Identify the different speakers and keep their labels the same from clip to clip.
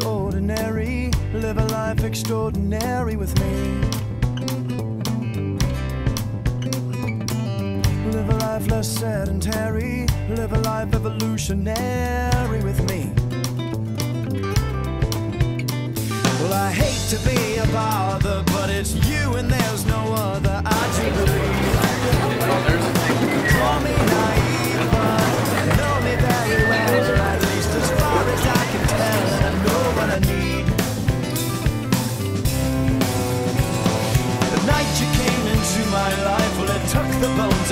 Speaker 1: ordinary. Live a life extraordinary with me. Live a life less sedentary. Live a life evolutionary with me. Well, I hate to be a bother, but it's you and they.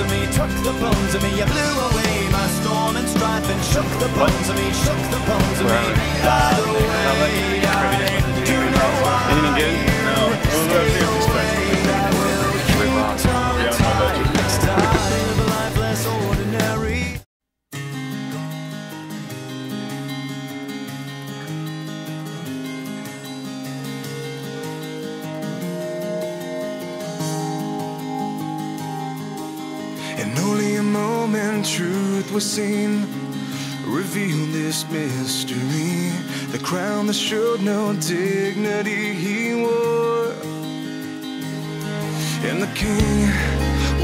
Speaker 1: Of me, took the bones of me. You blew away my storm and strife and shook the bones of me, shook the bones of me. By the way, I do know why.
Speaker 2: Anything good? No.
Speaker 1: Moment, truth was seen. Revealed this mystery. The crown that showed no dignity he wore. And the king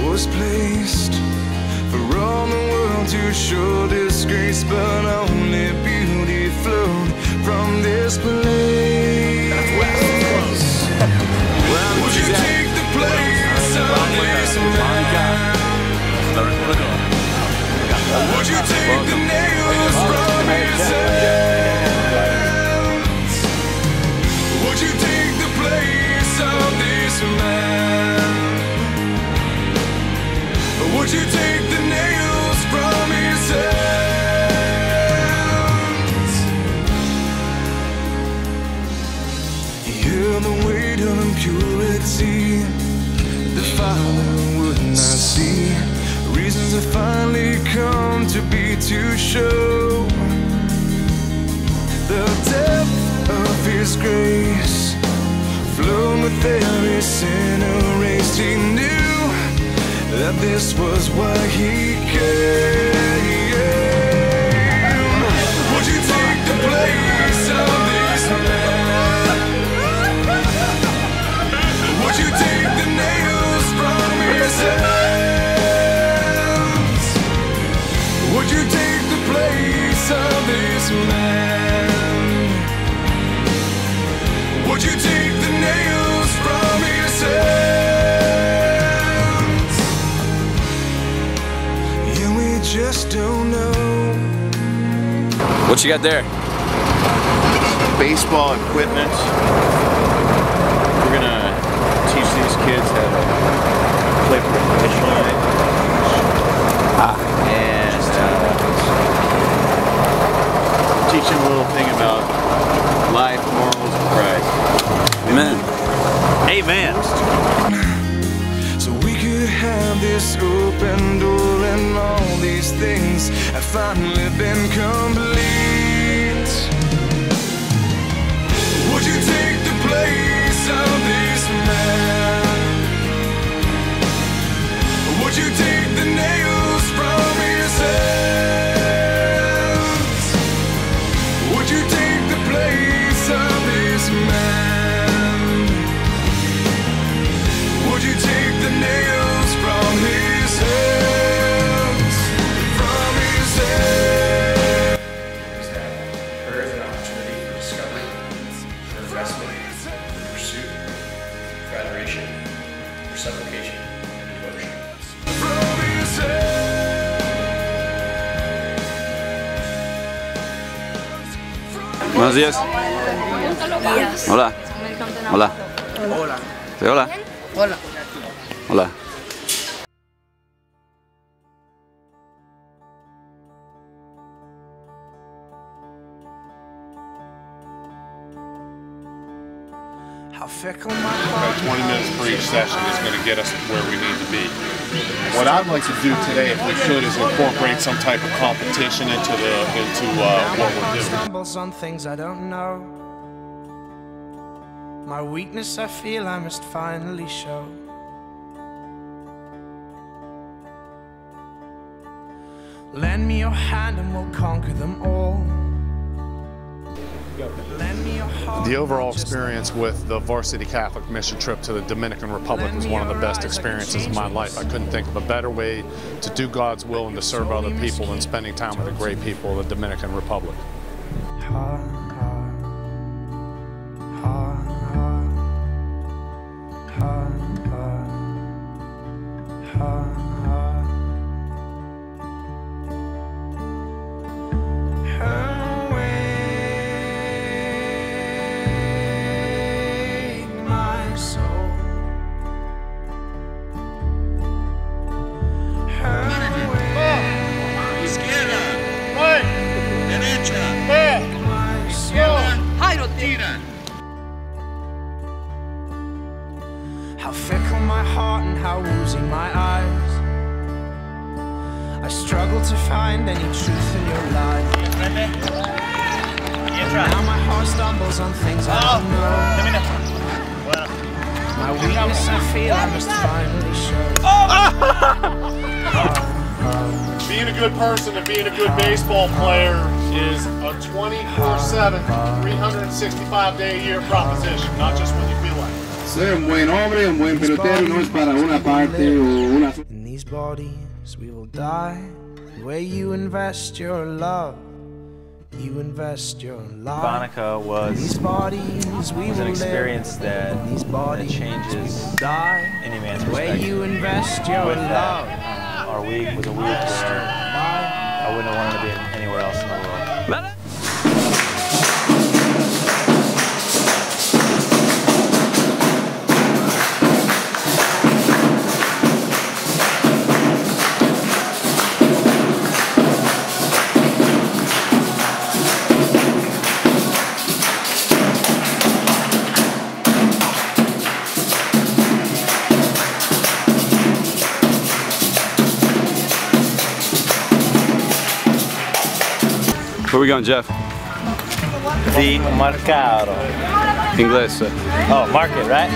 Speaker 1: was placed for all the world to show disgrace, but only beauty flowed from this place. Would you take the place of this man? Would you take the nails from his hands? Would you take the place of this man? Would you take grace. Flown with every sin erased. He knew that this was why He came. Don't know.
Speaker 2: What you got there?
Speaker 3: baseball equipment. We're gonna teach these kids how to play professionally. Ah. And uh, teach them a little thing about life, morals, and Christ.
Speaker 2: Amen.
Speaker 3: Amen.
Speaker 1: So we could have this open finally been complete.
Speaker 2: Buenos días. Hola. Hola. Sí, hola.
Speaker 4: Hola.
Speaker 2: Hola.
Speaker 1: How fickle my
Speaker 5: About 20 minutes per each session is going to get us where we need to be. What I'd like to do today, if we could, is incorporate some type of competition into the into uh, what we're doing.
Speaker 1: stumbles on things I don't know. My weakness I feel I must finally show. Lend me your hand and we'll conquer them all.
Speaker 6: The overall experience with the Varsity Catholic mission trip to the Dominican Republic was one of the best experiences of my life. I couldn't think of a better way to do God's will and to serve other people than spending time with the great people of the Dominican Republic.
Speaker 5: My heart and how woozy my eyes. I struggle to find any truth in your lies. Now my heart stumbles on things I don't know. My weakness I feel I must finally show.
Speaker 6: Being a good person and being a good baseball player is a 24-7, 365 day a year proposition, not just when you feel like it.
Speaker 7: Ser un buen hombre, un buen pelotero no es para una parte o una
Speaker 5: In these bodies we will die. Where you invest your love, you invest your life.
Speaker 8: Bonica was
Speaker 5: these bodies we
Speaker 8: was
Speaker 5: will
Speaker 8: an experience that,
Speaker 5: In these
Speaker 8: that
Speaker 5: bodies
Speaker 8: changes
Speaker 5: die.
Speaker 8: any man's
Speaker 5: Where
Speaker 8: perspective.
Speaker 5: you invest your
Speaker 8: With
Speaker 5: love.
Speaker 8: that, um, our week was a week where I wouldn't have wanted to be anywhere else in the world.
Speaker 4: Where we going, Jeff?
Speaker 8: The Mercado.
Speaker 4: Inglés. Eh.
Speaker 8: Oh, market, right?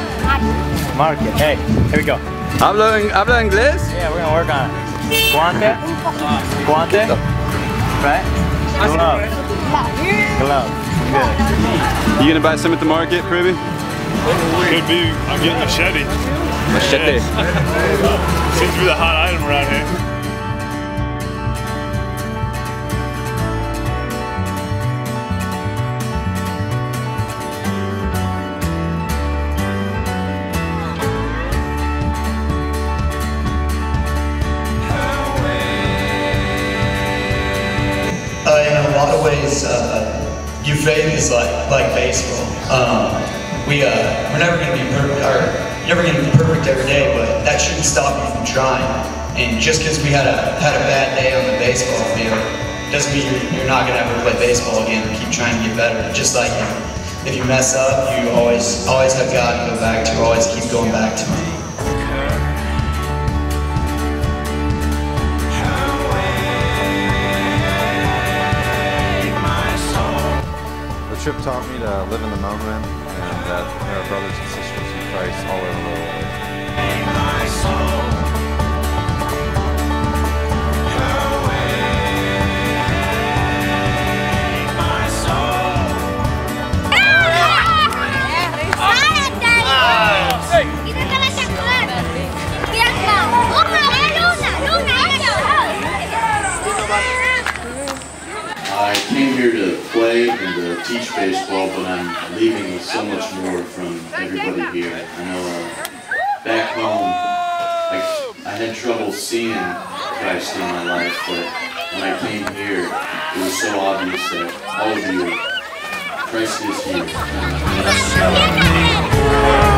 Speaker 8: Market. Hey, here we go.
Speaker 4: ¿Habla, ¿Habla inglés?
Speaker 8: Yeah, we're gonna work on it. Guante. Guante. Right? Glove. Glove. Good.
Speaker 4: You gonna buy some at the market, Privy?
Speaker 6: Could be, I'm getting machete. Chevy.
Speaker 4: Machete.
Speaker 6: Seems to be the hot item around here.
Speaker 9: Faith is like like baseball. Um, we uh, we're never gonna be perfect, or never gonna be perfect every day, but that shouldn't stop you from trying. And just because we had a had a bad day on the baseball field, doesn't mean you're, you're not gonna ever play baseball again. Keep trying to get better. Just like if you mess up, you always always have God to go back to. Always keep going back to.
Speaker 10: The trip taught me to live in the moment and that there are brothers and sisters in Christ all over the world.
Speaker 11: Baseball, but I'm leaving with so much more from everybody here. I know uh, back home, I, I had trouble seeing Christ in my life, but when I came here, it was so obvious that all of you, Christ is here.